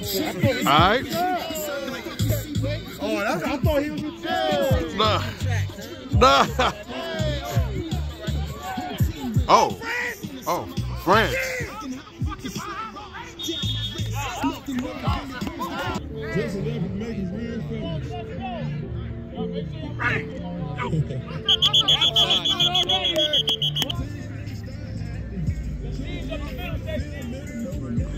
All right. Oh, that's, I thought he was in jail. Nah. Nah. Oh. Oh. France.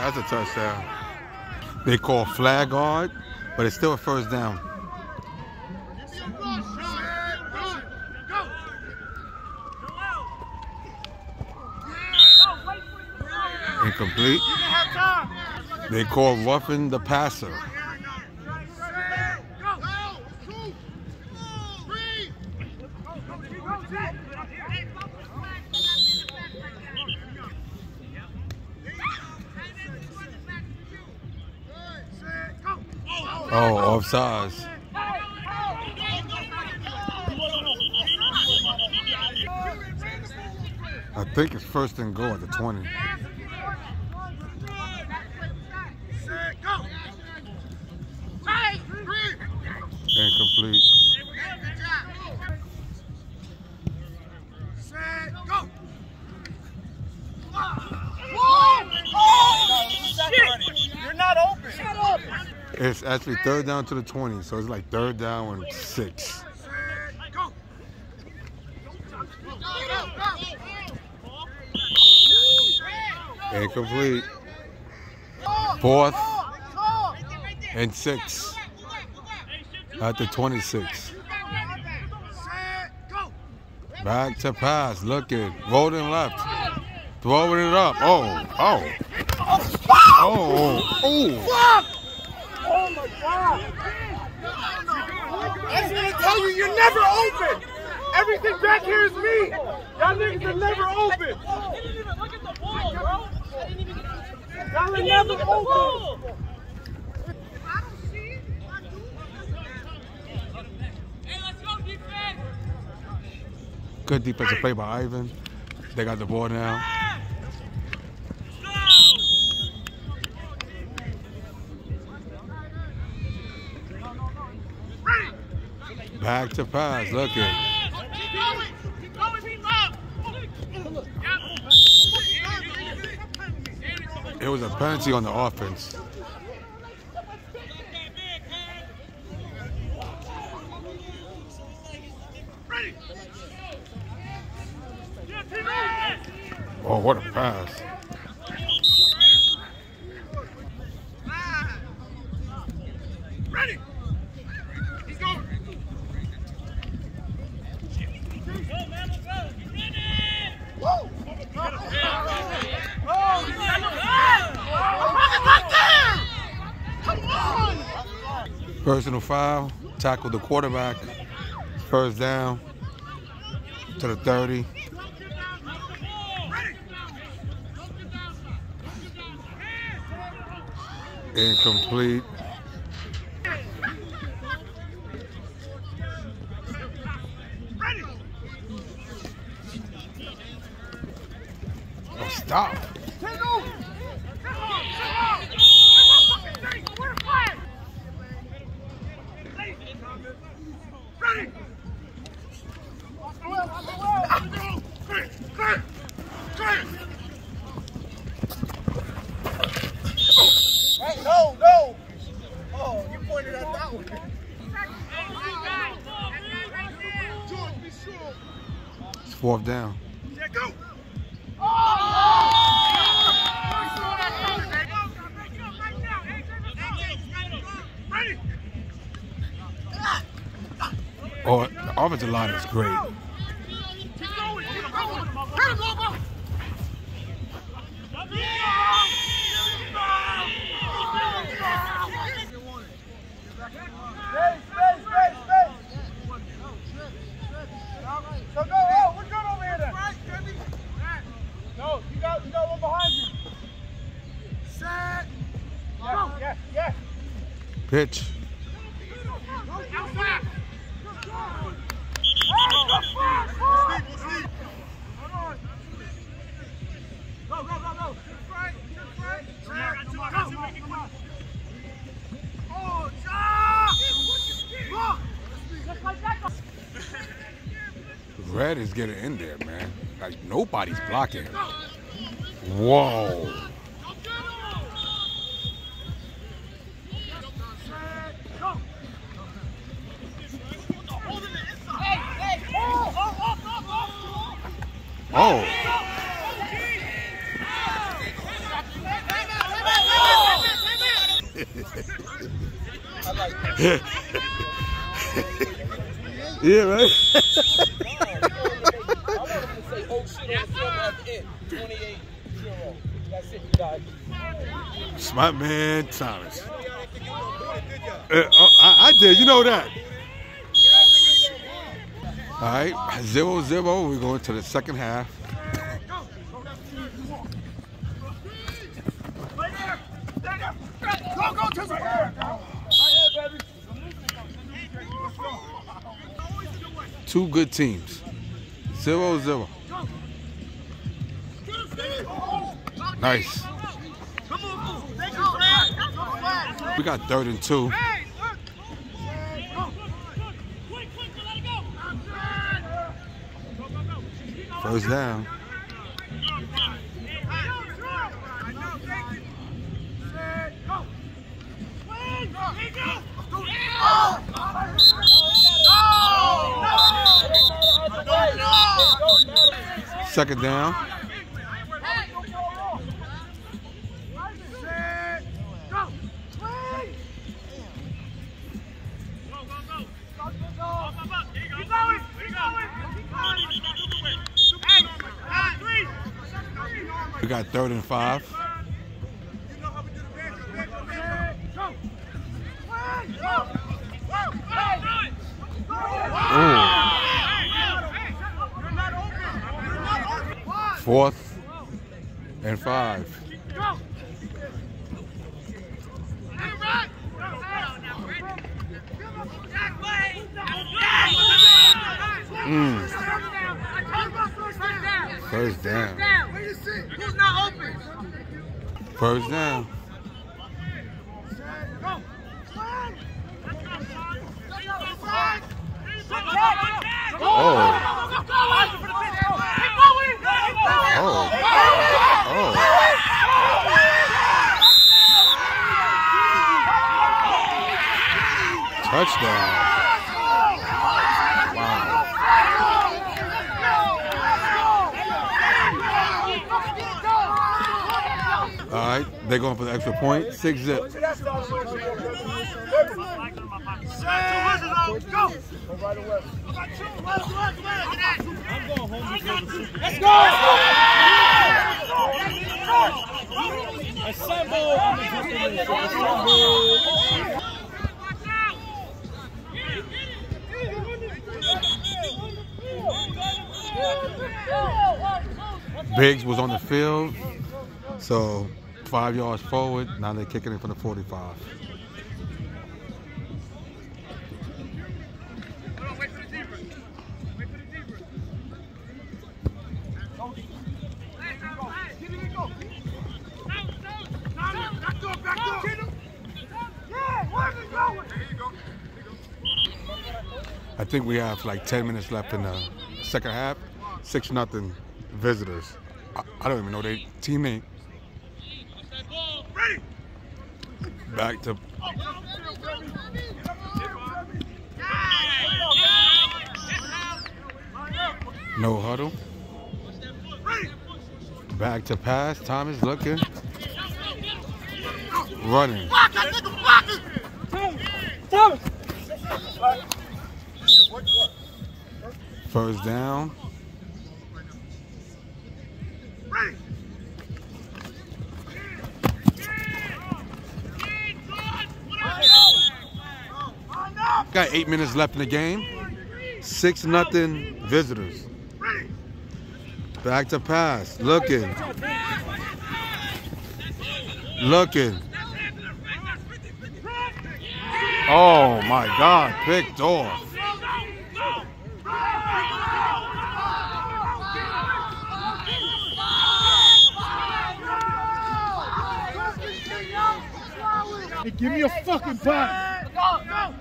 That's a touchdown. They call flag guard, but it's still a first down. Incomplete. They call roughing the passer. Oh, offsides. I think it's first and goal at the 20. Incomplete. You're not open. Shut up. It's actually third down to the 20, so it's like third down and six. Incomplete. Fourth and six at the 26. Back to pass, looking, rolling left, throwing it up. Oh, oh, oh, oh. I was gonna tell you, you're never open. Everything back here is me. Y'all niggas are never open. Y'all are never open. Good defensive play by Ivan. They got the ball now. Back to pass. Look at it was a penalty on the offense. Oh, what a pass. Personal foul, tackle the quarterback, first down to the 30. Incomplete. Oh, stop. Fourth down. Oh, the offensive line is great. Oh, Red is getting in there, man. Like nobody's blocking. him. Whoa. Smart man Thomas. Uh, oh, I, I did, you know that. All right, zero zero. We're going to the second half. Two good teams. Zero zero. Nice. We got third and two. First down. Second down. We got third and five. Fourth and five. Mm. First down. Who's not open? First down. Oh. Oh. Oh. oh. Touchdown. All right, they're going for the extra point. Six zip. Let's go! Biggs was on the field, so five yards forward. Now they're kicking it from the 45. I think we have like 10 minutes left in the second half. Six nothing visitors. I, I don't even know their teammate. Back to no huddle. Back to pass. Thomas looking. Running. First down. Got eight minutes left in the game. Six nothing visitors. Back to pass. Looking. Looking. Oh my God, picked off. Hey, give me a fucking pass. Good.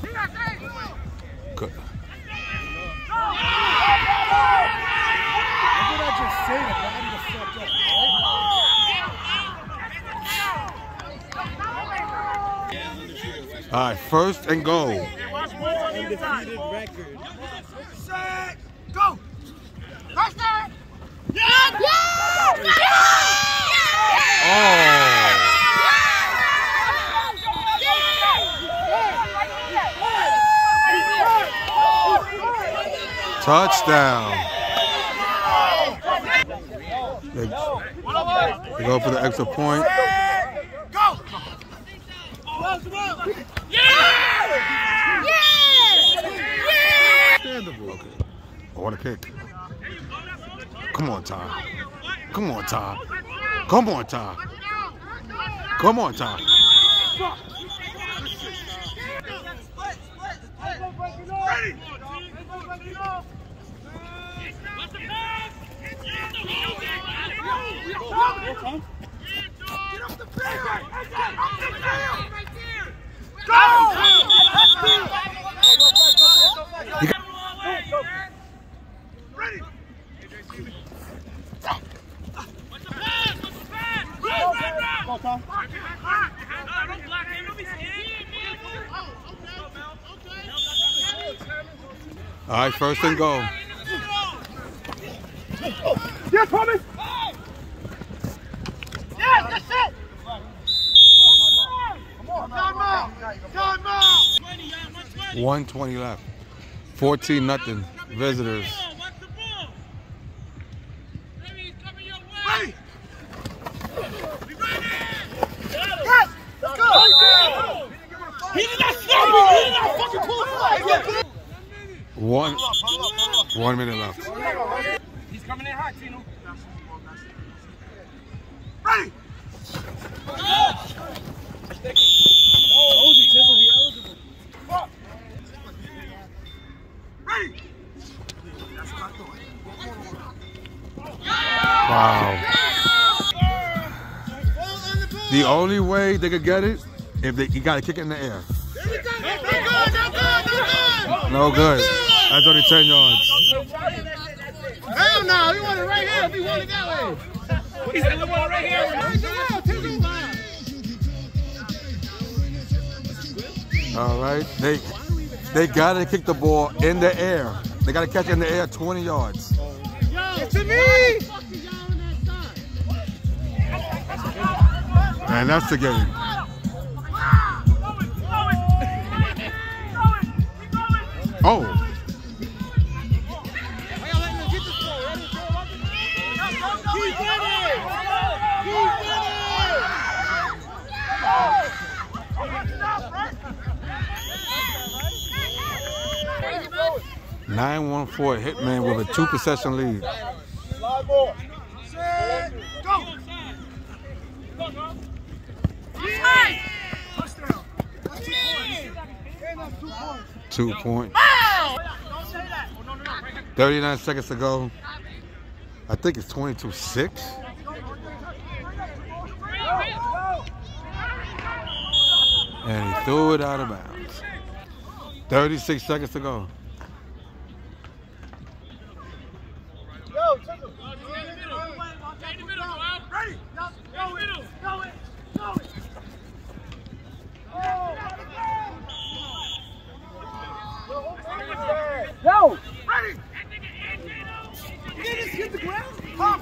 What did I just say to body the fuck All right, first and goal. Undefeated record. Set, go. Oh, touchdown. They, they go for the extra point. Go. Understandable. Okay. I want a kick. Come on, Tom. Come on, Tom. Come on, Tom. Come on, Tom. Go. Ready. All right, first and goal. Yes, Tommy. Yes, that's it. Time out. Time out. 120 left. 14 nothing. Visitors. Ready. Yes. Let's go. The only way they could get it if they you gotta kick it in the air. No good. That's only 10 yards. Hell no, he want it right here if he want it that way. He's in the one right here. All right. They they gotta kick the ball in the air. They gotta catch it in the air 20 yards. It's to me. And that's the game. Oh. Nine one four Hitmen with a two possession lead. Go. Touchdown. Two points. And that's two points. Two point. Don't say that. 39 seconds to go. I think it's 22 6. And he threw it out of bounds. 36 seconds to go. Yo, take it. Ready. Go it. Go it. Go it. Yo. Ready. You just hit the ground? Pop.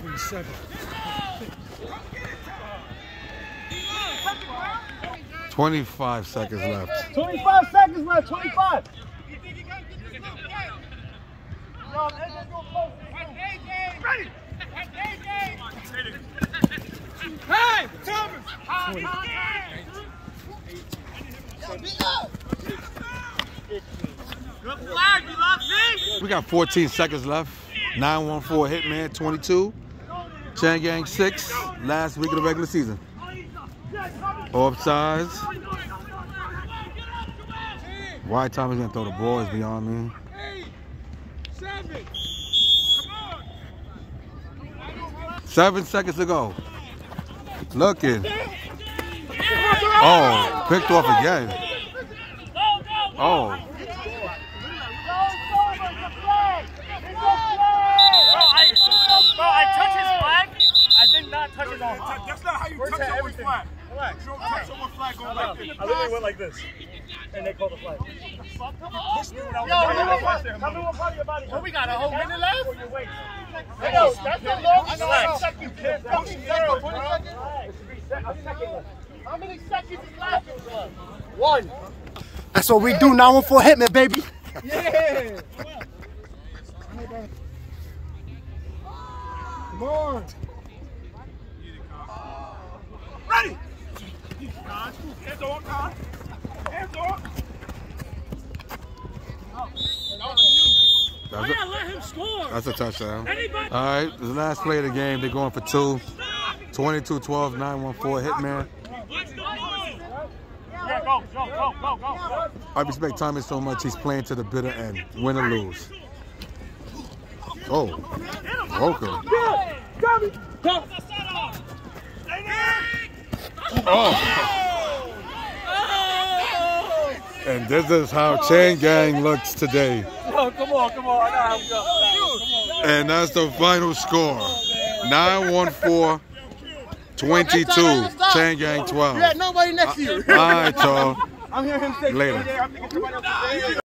27. 25 seconds left. 25 seconds left. 25. No, AJ, go close. Ready. Hey, Thomas. Good flag, you love me? We got 14 seconds left. 914 Hitmen 22. Chain Gang 6. Last week of the regular season. Offsides. Why Thomas gonna throw the ball is beyond me. Seven seconds to go. Looking. Oh, picked off again. Oh, Bro, I touched his flag. I did not touch his. That's not how you Where's touch that someone's everything? flag. Relax. You don't touch someone's flag going like this. I literally went like this, and they called the flag. Push me when I was Yo, doing tell me that. what part- tell me what of your body. What we got, a whole minute left? Or your waist. Yo, that's the long Relax. shot. You can't How push many me seconds? down, 20 seconds? A second left. How many seconds is left? One. That's what we do. 914 Hitmen, baby. Yeah. Come on. Ready! Hands on, Con. Hands on. that's a, that's a touchdown. All right, the last play of the game. They're going for two. 22-12, 914 Hitmen. Yeah, go, go. I respect Thomas so much. He's playing to the bitter end, win or lose. Oh, Welcome. Oh. And this is how Chain Gang looks today. Oh, come on, come on. I gotta help. And that's the final score. 914 22. Chain Gang 12. You had nobody next to you. All right, y'all. I'm hearing him say Later.